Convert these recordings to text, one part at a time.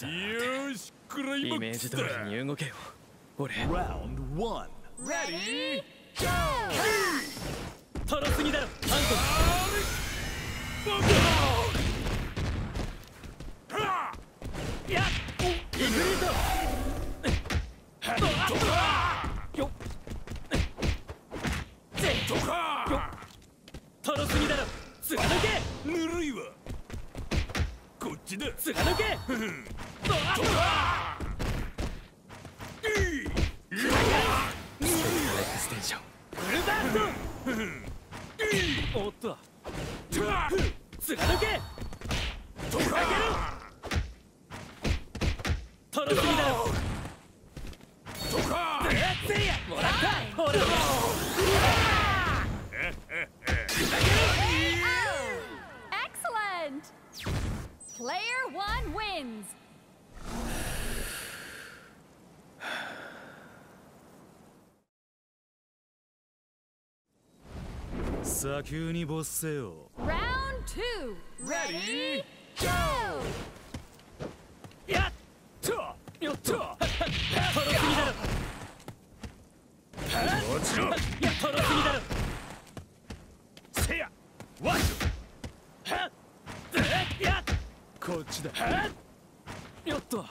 さよしクライマイメージ通りに動けよ俺 Round one Ready Go トロすぎだろハンコやっイグリートよっゼットよっトロすぎだろ貫けぬるいわちだ貫け。もらったほら Excellent! Player one wins. 砂丘に没せよ。Round two. Ready? Go! やっと!よっと!トロすぎだろもちろん!いやトロすぎだろせや!ワイはっやっドこっちだ!っと!おっと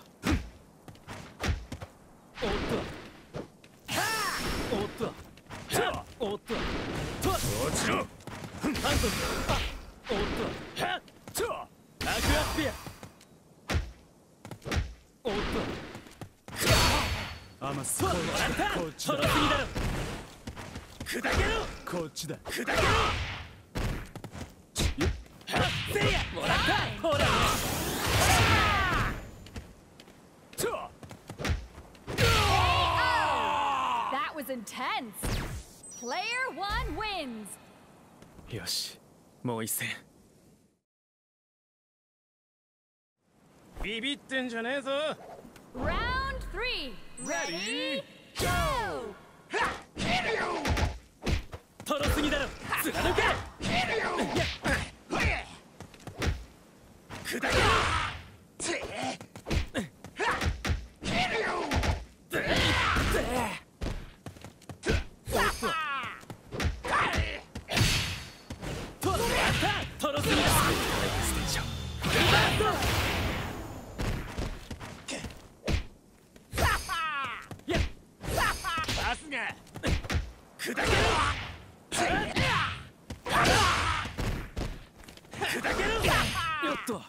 アマスとこったこっちだ砕けろこっちだ砕けろはっせいやもらったほらと That was intense. Player one wins. よしもう一戦ビビってんじゃねえぞ Round three. Ready? Go! トロすぎだろ貫け砕け砕けろ。砕けろ。よっと